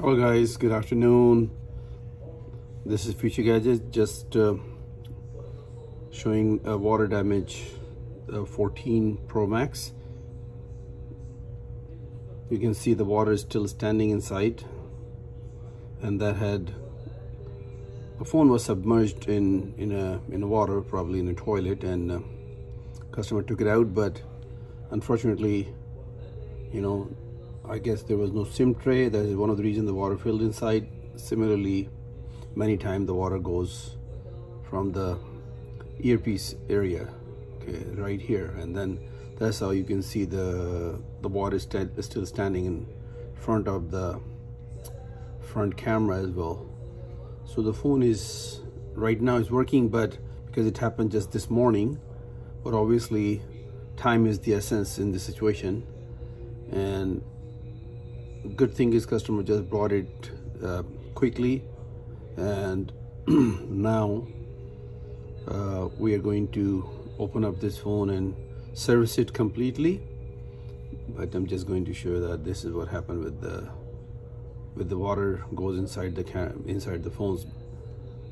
hello guys. Good afternoon. This is future gadget just uh, showing a water damage uh, 14 pro max. You can see the water is still standing inside and that had the phone was submerged in in a in water probably in a toilet and uh, customer took it out but unfortunately you know I guess there was no SIM tray. That is one of the reasons the water filled inside. Similarly many times the water goes from the earpiece area okay right here. And then that's how you can see the the water is still standing in front of the front camera as well. So the phone is right now is working but because it happened just this morning but obviously time is the essence in this situation. And good thing is customer just brought it uh, quickly. And now uh, we are going to open up this phone and service it completely. But I'm just going to show that this is what happened with the with the water goes inside the cam inside the phones.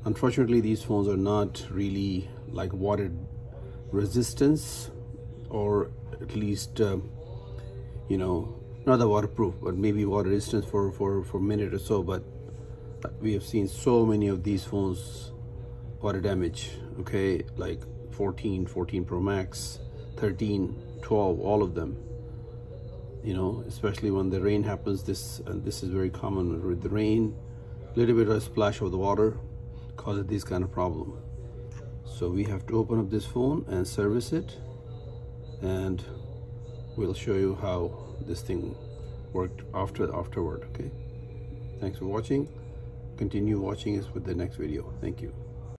Unfortunately these phones are not really like water resistance or at least uh, you know not the waterproof but maybe water resistance for for for a minute or so but we have seen so many of these phones water damage okay? Like 14 14 pro max 13 12 all of them. You know especially when the rain happens this and this is very common with the rain. A little bit of a splash of the water causes this kind of problem. So we have to open up this phone and service it and we'll show you how this thing worked after the afterward okay? Thanks for watching. Continue watching us with the next video. Thank you